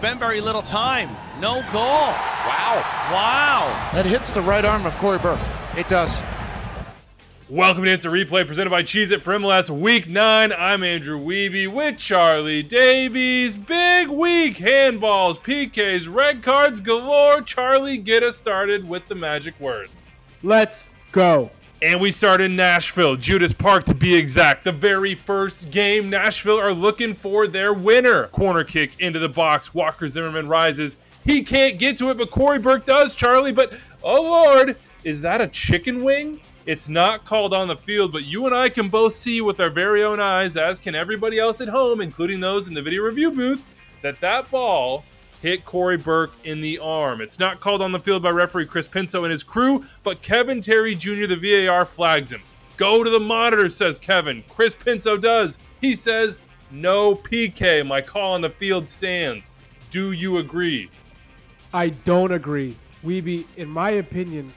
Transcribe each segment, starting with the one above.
been very little time. No goal. Wow. Wow. That hits the right arm of Cory Burke. It does. Welcome to Instant Replay presented by Cheez It for MLS Week 9. I'm Andrew Wiebe with Charlie Davies. Big week. Handballs, PKs, red cards galore. Charlie, get us started with the magic word. Let's go. And we start in Nashville, GEODIS Park to be exact. The very first game, Nashville are looking for their winner. Corner kick into the box. Walker Zimmerman rises. He can't get to it, but Cory Burke does, Charlie. But oh Lord, is that a chicken wing? It's not called on the field, but you and I can both see with our very own eyes, as can everybody else at home, including those in the video review booth, that that ball hit Cory Burke in the arm. It's not called on the field by referee Chris Penso and his crew, but Kevin Terry Jr., the VAR, flags him. Go to the monitor, says Kevin. Chris Penso does. He says, no PK. My call on the field stands. Do you agree? I don't agree. Wiebe, in my opinion,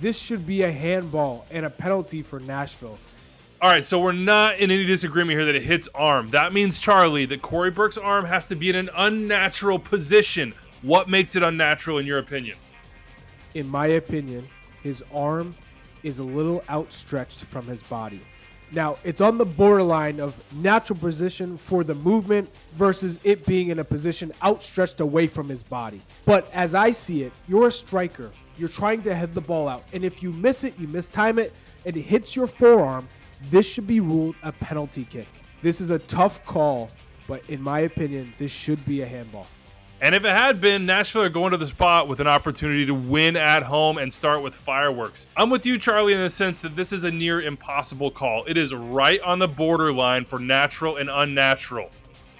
this should be a handball and a penalty for Nashville. All right, so we're not in any disagreement here that it hits arm. That means, Charlie, that Cory Burke's arm has to be in an unnatural position. What makes it unnatural in your opinion? In my opinion, his arm is a little outstretched from his body. Now, it's on the borderline of natural position for the movement versus it being in a position outstretched away from his body. But as I see it, you're a striker. You're trying to head the ball out. And if you miss it, you mistime it, and it hits your forearm, this should be ruled a penalty kick. This is a tough call, but in my opinion, this should be a handball. And if it had been, Nashville are going to the spot with an opportunity to win at home and start with fireworks. I'm with you, Charlie, in the sense that this is a near impossible call. It is right on the borderline for natural and unnatural.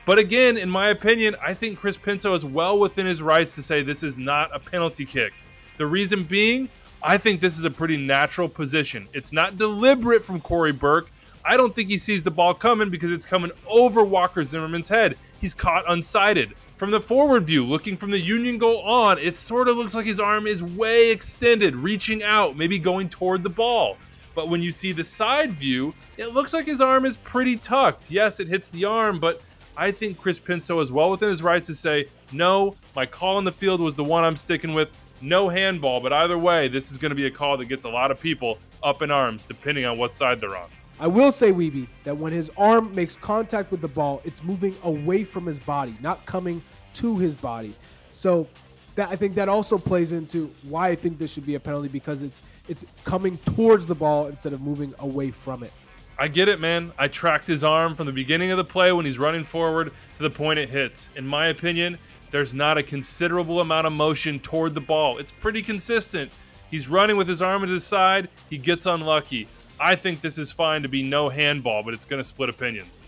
But again, in my opinion, I think Chris Penso is well within his rights to say this is not a penalty kick. The reason being, I think this is a pretty natural position. It's not deliberate from Cory Burke. I don't think he sees the ball coming because it's coming over Walker Zimmerman's head. He's caught unsighted. From the forward view, looking from the Union goal on, it sort of looks like his arm is way extended, reaching out, maybe going toward the ball. But when you see the side view, it looks like his arm is pretty tucked. Yes, it hits the arm, but I think Chris Penso is well within his rights to say, no, my call in the field was the one I'm sticking with. No handball, but either way, this is going to be a call that gets a lot of people up in arms, depending on what side they're on. I will say, Wiebe, that when his arm makes contact with the ball, it's moving away from his body, not coming to his body. So that I think that also plays into why I think this should be a penalty because it's it's coming towards the ball instead of moving away from it. I get it, man. I tracked his arm from the beginning of the play when he's running forward to the point it hits. In my opinion, there's not a considerable amount of motion toward the ball. It's pretty consistent. He's running with his arm at his side. He gets unlucky. I think this is fine to be no handball, but it's going to split opinions.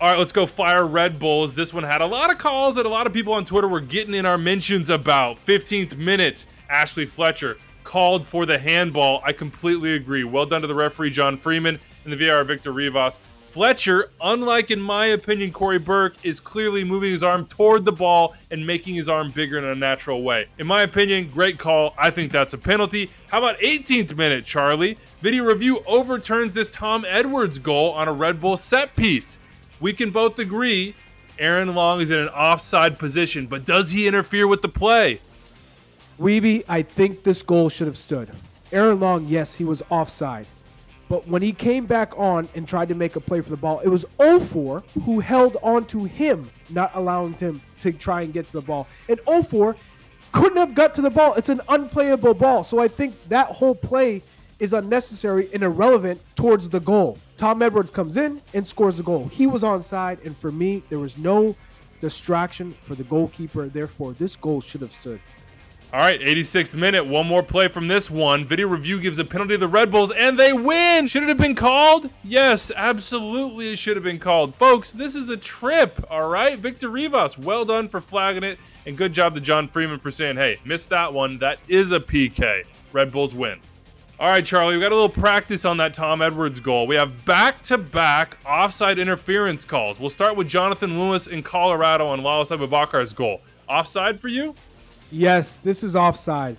All right, let's go fire Red Bulls. This one had a lot of calls that a lot of people on Twitter were getting in our mentions about. 15th minute, Ashley Fletcher called for the handball. I completely agree. Well done to the referee, Jon Freemon, and the VAR, Victor Rivas. Fletcher, unlike in my opinion, Cory Burke, is clearly moving his arm toward the ball and making his arm bigger in a natural way. In my opinion, great call. I think that's a penalty. How about 18th minute, Charlie? Video review overturns this Tom Edwards goal on a Red Bull set piece. We can both agree Aaron Long is in an offside position, but does he interfere with the play? Wiebe, I think this goal should have stood. Aaron Long, yes, he was offside. But when he came back on and tried to make a play for the ball, it was 04 who held on to him, not allowing him to try and get to the ball. And 04 couldn't have got to the ball. It's an unplayable ball. So I think that whole play is unnecessary and irrelevant towards the goal. Tom Edwards comes in and scores the goal. He was onside, and for me, there was no distraction for the goalkeeper. Therefore, this goal should have stood. All right, 86th minute. One more play from this one. Video review gives a penalty to the Red Bulls, and they win. Should it have been called? Yes, absolutely, it should have been called. Folks, this is a trip. All right, Victor Rivas, well done for flagging it, and good job to Jon Freemon for saying, "Hey, missed that one. That is a PK." Red Bulls win. All right, Charlie, we got a little practice on that Tom Edwards goal. We have back-to-back offside interference calls. We'll start with Jonathan Lewis in Colorado on Lalas Abubakar's goal. Offside for you? Yes, this is offside.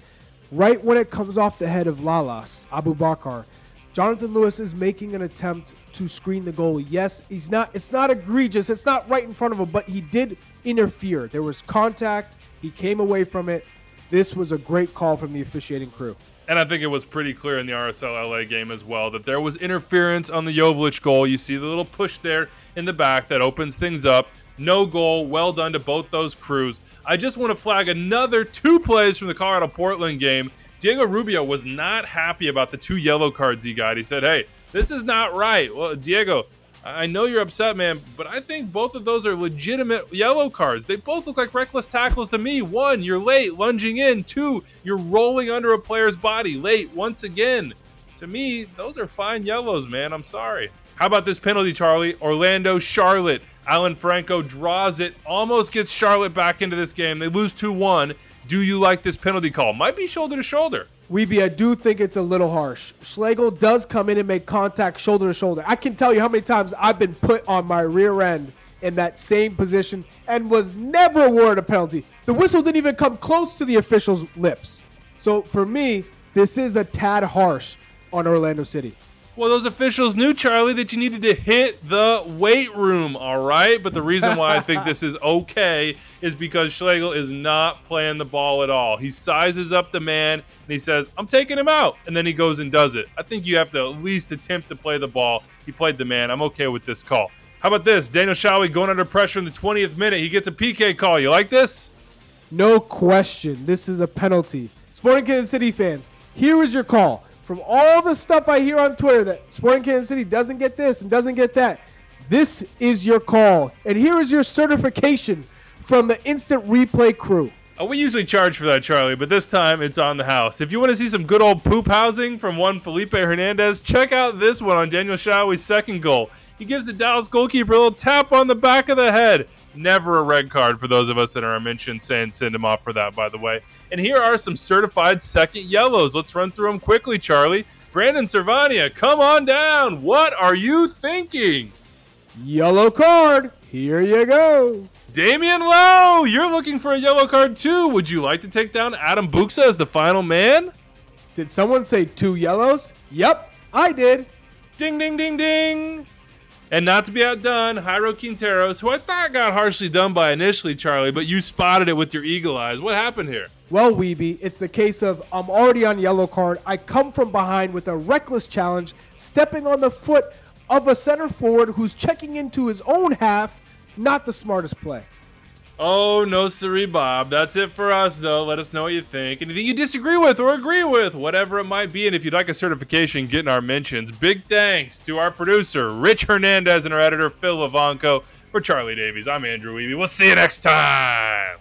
Right when it comes off the head of Lalas, Abubakar, Jonathan Lewis is making an attempt to screen the goalie. Yes, he's not it's not egregious. It's not right in front of him, but he did interfere. There was contact. He came away from it. This was a great call from the officiating crew. And I think it was pretty clear in the RSL LA game as well that there was interference on the Joveljic goal. You see the little push there in the back that opens things up. No goal. Well done to both those crews. I just want to flag another two plays from the Colorado Portland game. Diego Rubio was not happy about the two yellow cards he got. He said, Hey, this is not right. Well, Diego, I know you're upset, man, but I think both of those are legitimate yellow cards. They both look like reckless tackles to me. One, you're late, lunging in. Two, you're rolling under a player's body, late once again. To me, those are fine yellows, man. I'm sorry. How about this penalty, Charlie? Orlando, Charlotte. Alan Franco draws it, almost gets Charlotte back into this game. They lose 2 1. Do you like this penalty call? Might be shoulder to shoulder. Wiebe, I do think it's a little harsh. Schlegel does come in and make contact shoulder to shoulder. I can tell you how many times I've been put on my rear end in that same position and was never awarded a penalty. The whistle didn't even come close to the official's lips. So for me, this is a tad harsh on Orlando City. Well, those officials knew, Charlie, that you needed to hit the weight room, all right? But the reason why I think this is okay is because Schlegel is not playing the ball at all. He sizes up the man and he says, I'm taking him out. And then he goes and does it. I think you have to at least attempt to play the ball. He played the man. I'm okay with this call. How about this? Daniel Salloi going under pressure in the 20th minute. He gets a PK call. You like this? No question. This is a penalty. Sporting Kansas City fans, here is your call from all the stuff I hear on Twitter that Sporting Kansas City doesn't get this and doesn't get that, this is your call. And here is your certification from the instant replay crew. Uh, we usually charge for that, Charlie, but this time it's on the house. If you want to see some good old poop housing from one Felipe Hernandez, check out this one on Daniel Salloi's second goal. He gives the Dallas goalkeeper a little tap on the back of the head. Never a red card for those of us that are mentioned saying send him off for that, by the way. And here are some certified second yellows. Let's run through them quickly, Charlie. Brandon Servania, come on down. What are you thinking? Yellow card. Here you go. Damion Lowe, you're looking for a yellow card too. Would you like to take down Adam Buksa as the final man? Did someone say two yellows? Yep, I did. Ding, ding, ding, ding. And not to be outdone, Jairo Quinteros, who I thought got harshly done by initially, Charlie, but you spotted it with your eagle eyes. What happened here? Well, Wiebe, it's the case of I'm already on yellow card. I come from behind with a reckless challenge, stepping on the foot of a center forward who's checking into his own half. Not the smartest play. Oh, no, siree, Bob. That's it for us, though. Let us know what you think. Anything you disagree with or agree with, whatever it might be. And if you'd like a certification, get in our mentions. Big thanks to our producer, Rich Hernandez, and our editor, Phil Levanco. For Charlie Davies, I'm Andrew Wiebe. We'll see you next time.